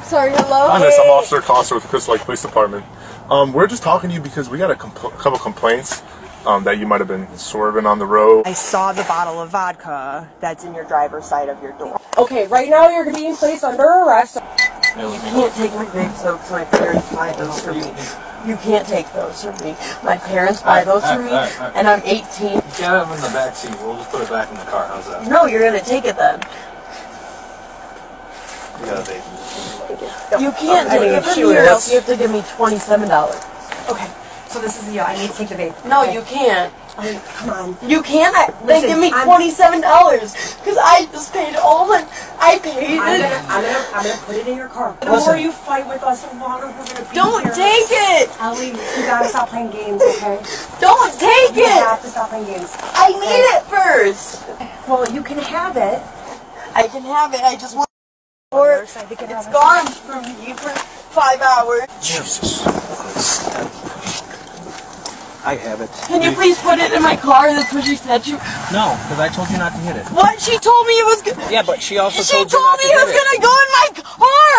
I'm sorry. Hello. Hi, miss. I'm Officer Costa with the Crystal Lake Police Department. Um, we're just talking to you because we got a compl- couple complaints um, that you might have been swerving on the road. I saw the bottle of vodka that's in your driver's side of your door. Okay, right now you're being placed under arrest. You can't take my big soaps. My parents buy those for me. You can't take those from me. My parents buy those for me, and I'm 18. Get them in the back seat. We'll just put it back in the car. How's that? No, you're gonna take it then. You got a vape. You can't I take it from here, else you have to give me twenty-seven dollars. Okay, so this is the. I need to take the vape. No, Okay. you can't. I mean, come on. You can't. Then Listen, give me I'm- twenty-seven dollars because I just paid all my. I paid I'm it. gonna, I'm gonna, I'm gonna put it in your car. The Listen. more you fight with us, the longer we're gonna be Don't here. take it. Ellie, you gotta stop playing games, okay? Don't take You it. have to stop playing games. I need it first. Well, you can have it. I can have it. I just want. Or Nurse, I think it it's has- gone from me for five hours. Jesus. I have it. Can you please put it in my car? That's what she said. She, No, because I told you not to hit it. what? She told me it was. Go- Yeah, but she also she told you told not me to it hit was it. gonna go in my car.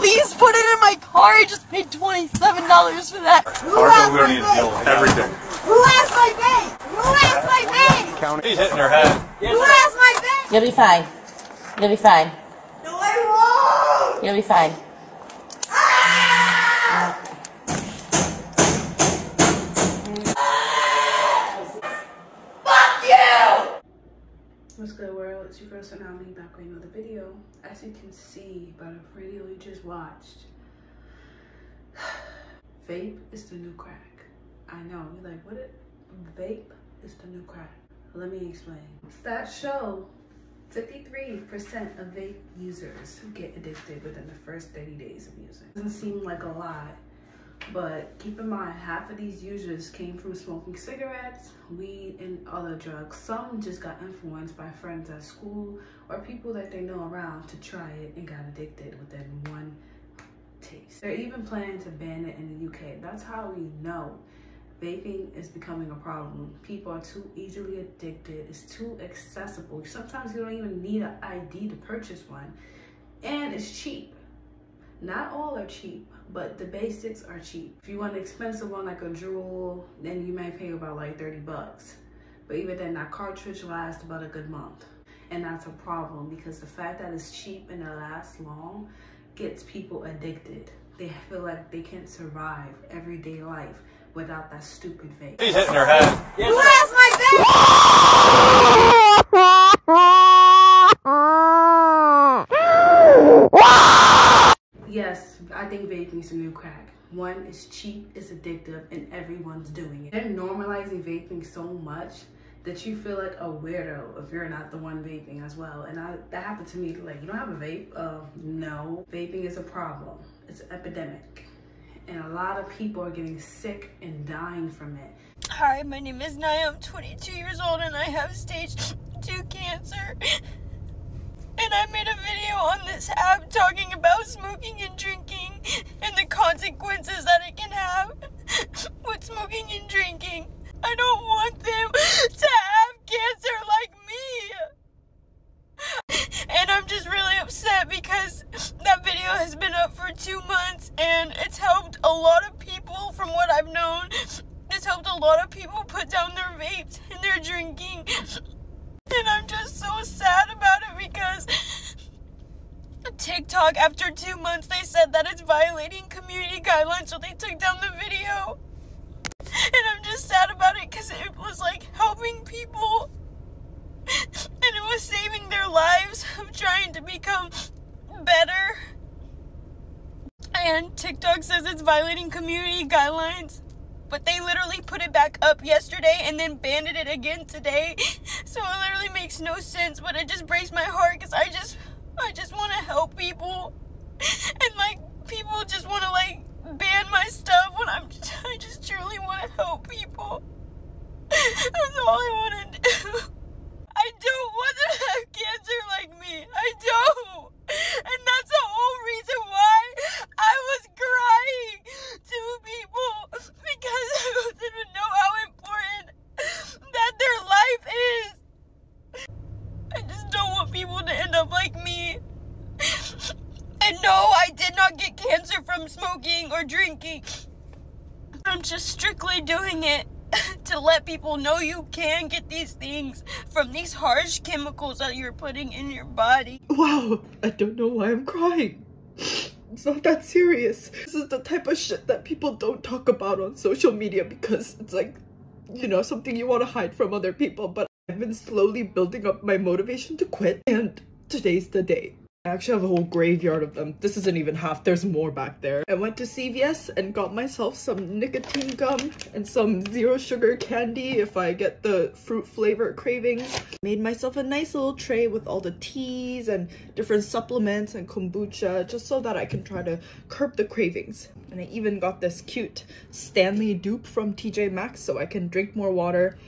Please put it in my car. I just paid twenty-seven dollars for that. Who has we my don't need to deal with everything. Who has my vape? Who has my vape? He's hitting her head. Who has my vape? You'll be fine. You'll be fine. No, I won't. You'll be fine. Fuck you. What's good world? It's your girl Tsunami back with another video. As you can see by the video you just watched, vape is the new crack. I know, you're like, what it vape is the new crack. Let me explain. It's that show 53% of vape users get addicted within the first 30 days of using. Doesn't seem like a lot, but keep in mind, half of these users came from smoking cigarettes, weed, and other drugs. Some just got influenced by friends at school or people that they know around to try it and got addicted within one taste. They're even planning to ban it in the UK. That's how we know vaping is becoming a problem. People are too easily addicted. It's too accessible. Sometimes you don't even need an ID to purchase one. And it's cheap. Not all are cheap, but the basics are cheap. If you want an expensive one like a Juul, then you may pay about like 30 bucks. But even then, that cartridge lasts about a good month. And that's a problem because the fact that it's cheap and it lasts long gets people addicted. They feel like they can't survive everyday life without that stupid vape. He's hitting her head. Who has my vape? Yes, I think vaping is a new crack. One, it's cheap, it's addictive, and everyone's doing it. They're normalizing vaping so much that you feel like a weirdo if you're not the one vaping as well. And I, that happened to me. Like, you don't have a vape? Uh, no. Vaping is a problem. It's an epidemic. And a lot of people are getting sick and dying from it. Hi, my name is Naya. I'm 22 years old and I have stage 2 cancer. And I made a video on this app talking about smoking and drinking and the consequences that it can have with smoking and drinking. I don't want them to have cancer like me. And I'm just really upset because that video has been up for two months and it's helped a lot of people from what I've known. It's helped a lot of people put down their vapes and their drinking. And I'm just so sad about it because TikTok, after two months, they said that it's violating community guidelines, so they took down the video. And I'm just sad about it because it was like helping people and it was saving their lives of trying to become better. And TikTok says it's violating community guidelines. But they literally put it back up yesterday and then banned it again today. So it literally makes no sense, but it just breaks my heart because I just I just want to help people. And like people just want to like ban my stuff when I'm just I just truly want to help people. That's all I want to do. I don't want them to have cancer like me. I don't. And that's the whole reason why I was crying to people because I didn't know how important that their life is. I just don't want people to end up like me. And no, not get cancer from smoking or drinking. I'm just strictly doing it to let people know you can get these things from these harsh chemicals that you're putting in your body. Wow, I don't know why I'm crying. It's not that serious. This is the type of shit that people don't talk about on social media because it's like, you know, something you want to hide from other people. But I've been slowly building up my motivation to quit, and today's the day. I actually have a whole graveyard of them. This isn't even half, there's more back there. I went to CVS and got myself some nicotine gum and some zero sugar candy if I get the fruit flavor cravings. Made myself a nice little tray with all the teas and different supplements and kombucha just so that I can try to curb the cravings. And I even got this cute Stanley dupe from TJ Maxx so I can drink more water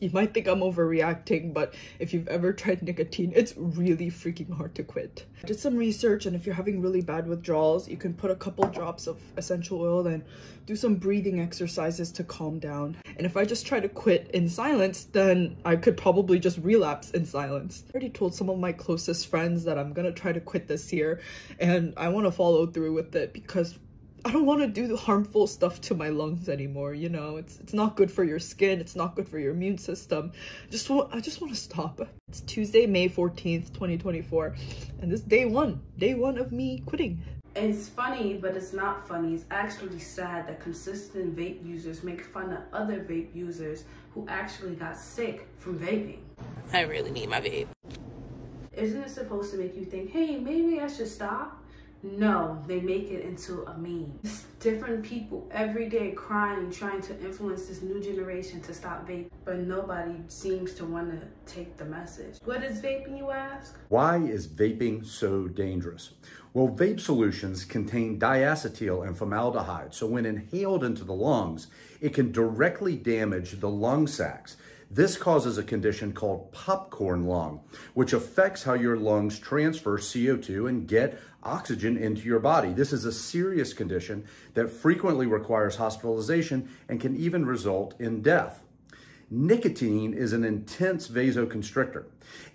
you might think I'm overreacting, but if you've ever tried nicotine, it's really freaking hard to quit. I did some research and if you're having really bad withdrawals, you can put a couple drops of essential oil and do some breathing exercises to calm down. And if I just try to quit in silence, then I could probably just relapse in silence. I already told some of my closest friends that I'm gonna try to quit this year and I wanna follow through with it because I don't want to do the harmful stuff to my lungs anymore, you know? It's it's not good for your skin, it's not good for your immune system. Just want I just want to stop. It's Tuesday, May 14th, 2024, and this day 1, day 1 of me quitting. It's funny, but it's not funny. It's actually sad that consistent vape users make fun of other vape users who actually got sick from vaping. I really need my vape. Isn't it supposed to make you think, hey, maybe I should stop? No, they make it into a meme. It's different people every day crying, trying to influence this new generation to stop vaping, but nobody seems to want to take the message. What is vaping, you ask? Why is vaping so dangerous? Well, vape solutions contain diacetyl and formaldehyde, so when inhaled into the lungs, it can directly damage the lung sacs. This causes a condition called popcorn lung, which affects how your lungs transfer CO2 and get oxygen into your body. This is a serious condition that frequently requires hospitalization and can even result in death. Nicotine is an intense vasoconstrictor,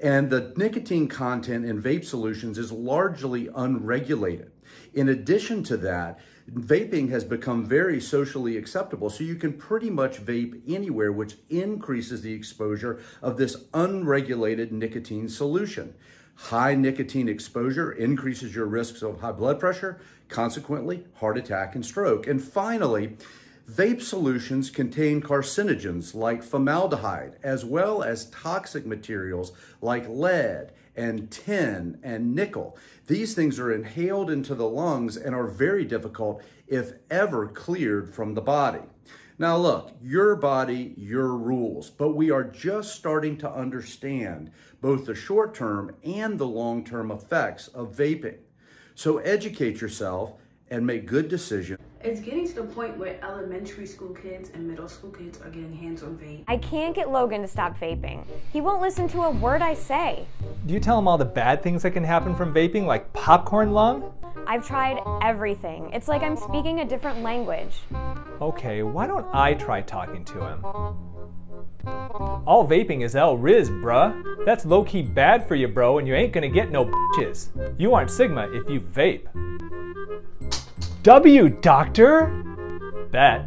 and the nicotine content in vape solutions is largely unregulated. In addition to that, vaping has become very socially acceptable, so you can pretty much vape anywhere, which increases the exposure of this unregulated nicotine solution. High nicotine exposure increases your risks of high blood pressure, consequently, heart attack and stroke. And finally, vape solutions contain carcinogens like formaldehyde, as well as toxic materials like lead and tin and nickel. These things are inhaled into the lungs and are very difficult, if ever cleared from the body. Now look, your body, your rules, but we are just starting to understand both the short-term and the long-term effects of vaping. So educate yourself and make good decisions. It's getting to the point where elementary school kids and middle school kids are getting hands on vape. I can't get Logan to stop vaping. He won't listen to a word I say. Do you tell him all the bad things that can happen from vaping, like popcorn lung? I've tried everything. It's like I'm speaking a different language. Okay, why don't I try talking to him? All vaping is L Riz, bruh. That's low key bad for you, bro, and you ain't gonna get no bitches. You aren't Sigma if you vape. W, doctor? Bet.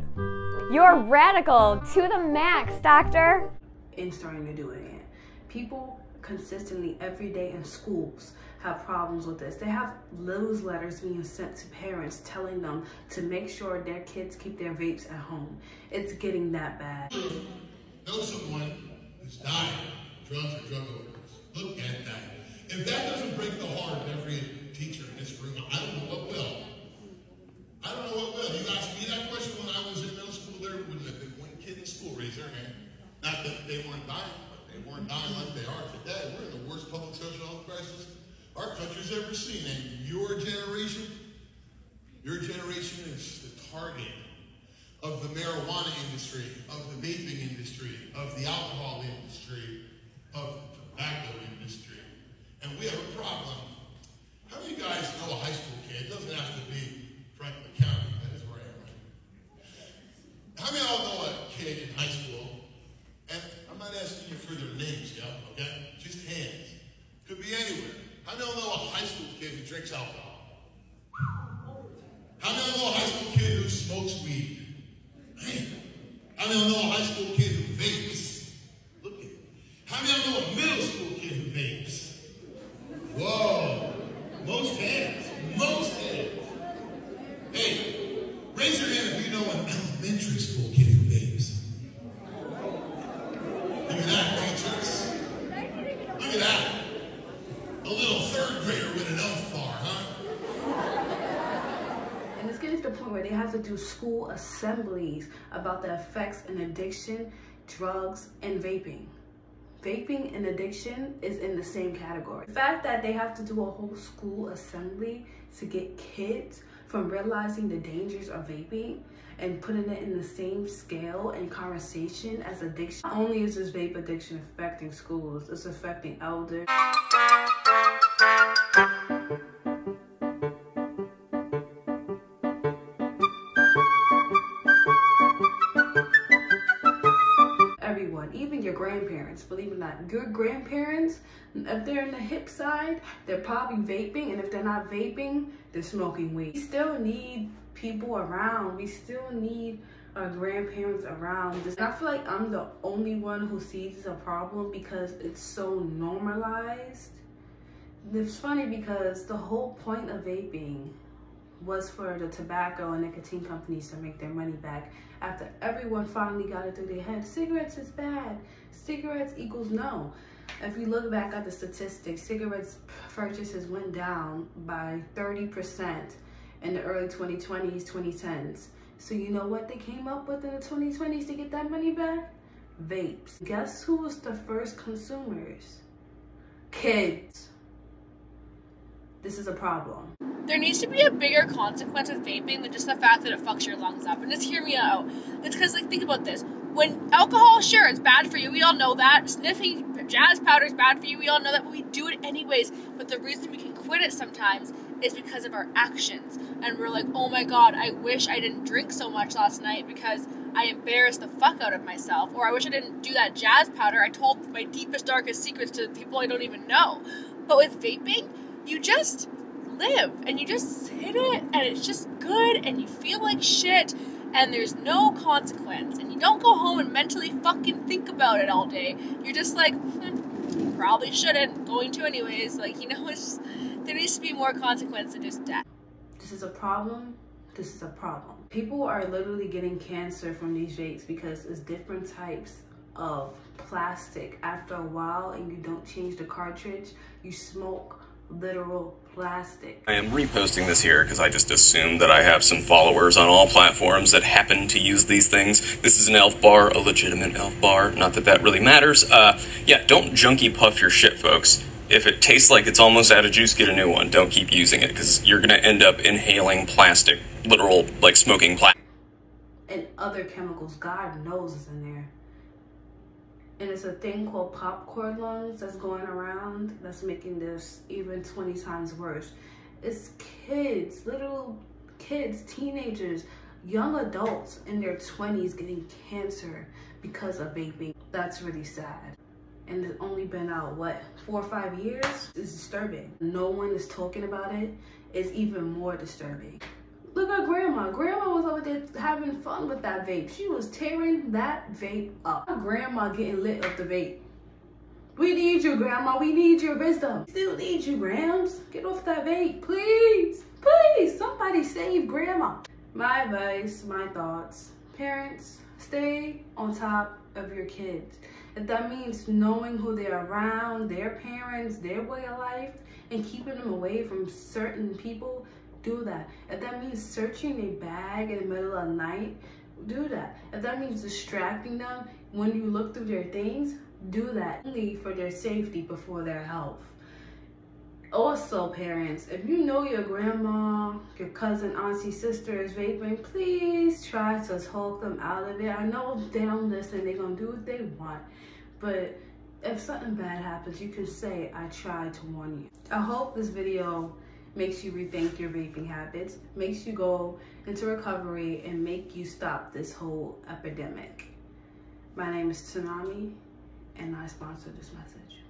You're radical to the max, doctor. And starting to do it again. People consistently every day in schools have problems with this. They have newsletters being sent to parents telling them to make sure their kids keep their vapes at home. It's getting that bad. Know someone who's dying drugs or drug overdose. Look at that. If that doesn't break the heart of every teacher in this room, I don't know what will. I don't know what will. You asked me that question when I was in middle school. There wouldn't have been one kid in school raise their hand. Not that they weren't dying, but they weren't dying like they are today. We're in the worst public social health crisis our country's ever seen. And your generation, your generation is the target of the marijuana industry, of the vaping industry, of the alcohol industry, of the tobacco industry. And we have a problem. How many guys know a high school kid? It doesn't have to be Franklin County. That is where I am. How many of y'all know a kid in high school? And I'm not asking you for their names yet, okay? Just hands. Could be anywhere. How many of y'all know a high school kid who drinks alcohol? know a middle school kid who vapes? Whoa. Most hands. Most hands. Raise your hand if you know an elementary school kid who vapes. Look at that, teachers. Look at that. A little third grader with an elf bar, huh? And it's getting to the point where they have to do school assemblies about the effects and addiction, drugs, and vaping. Vaping and addiction is in the same category. The fact that they have to do a whole school assembly to get kids from realizing the dangers of vaping and putting it in the same scale and conversation as addiction. Not only is this vape addiction affecting schools, it's affecting elders. everyone, even your grandparents, believe it or not. Your grandparents, if they're in the hip side, they're probably vaping, and if they're not vaping, they're smoking weed. We still need people around. We still need our grandparents around. And I feel like I'm the only one who sees a problem because it's so normalized. It's funny because the whole point of vaping was for the tobacco and nicotine companies to make their money back after everyone finally got it through their head. Cigarettes is bad. Cigarettes equals no. If you look back at the statistics, cigarettes purchases went down by 30% in the early 2020s, 2010s. So you know what they came up with in the 2020s to get that money back? Vapes. Guess who was the first consumers? Kids. This is a problem. There needs to be a bigger consequence of vaping than just the fact that it fucks your lungs up. And just hear me out. It's because, like, think about this. When alcohol, sure, it's bad for you. We all know that. Sniffing jazz powder is bad for you. We all know that, but we do it anyways. But the reason we can quit it sometimes is because of our actions. And we're like, oh my god, I wish I didn't drink so much last night because I embarrassed the fuck out of myself. Or I wish I didn't do that jazz powder. I told my deepest, darkest secrets to people I don't even know. But with vaping, you just live and you just hit it and it's just good and you feel like shit and there's no consequence and you don't go home and mentally fucking think about it all day. You're just like, hmm, probably shouldn't, going to anyways. Like, you know, it's just, there needs to be more consequence than just death. This is a problem. This is a problem. People are literally getting cancer from these vapes because it's different types of plastic. After a while and you don't change the cartridge, you smoke literal plastic. I am reposting this here because I just assumed that I have some followers on all platforms that happen to use these things. This is an elf bar, a legitimate elf bar. Not that that really matters. Uh, yeah, don't junkie puff your shit, folks. If it tastes like it's almost out of juice, get a new one. Don't keep using it because you're gonna end up inhaling plastic, literal like smoking plastic. And other chemicals, God knows is in there and it's a thing called popcorn lungs that's going around that's making this even 20 times worse. It's kids, little kids, teenagers, young adults in their 20s getting cancer because of vaping. That's really sad. And it's only been out, what, four or five years? It's disturbing. No one is talking about it. It's even more disturbing. Look at grandma. Grandma was over there having fun with that vape. She was tearing that vape up. Grandma getting lit up the vape. We need you, grandma. We need your wisdom. Still need you, Grams. Get off that vape, please. Please, somebody save grandma. My advice, my thoughts. Parents, stay on top of your kids. If that means knowing who they're around, their parents, their way of life, and keeping them away from certain people, do that. If that means searching a bag in the middle of the night, do that. If that means distracting them when you look through their things, do that. Only for their safety before their health. Also, parents, if you know your grandma, your cousin, auntie, sister is vaping, please try to talk them out of it. I know they don't listen, they're gonna do what they want, but if something bad happens, you can say, I tried to warn you. I hope this video makes you rethink your vaping habits, makes you go into recovery, and make you stop this whole epidemic. My name is Tsunami, and I sponsor this message.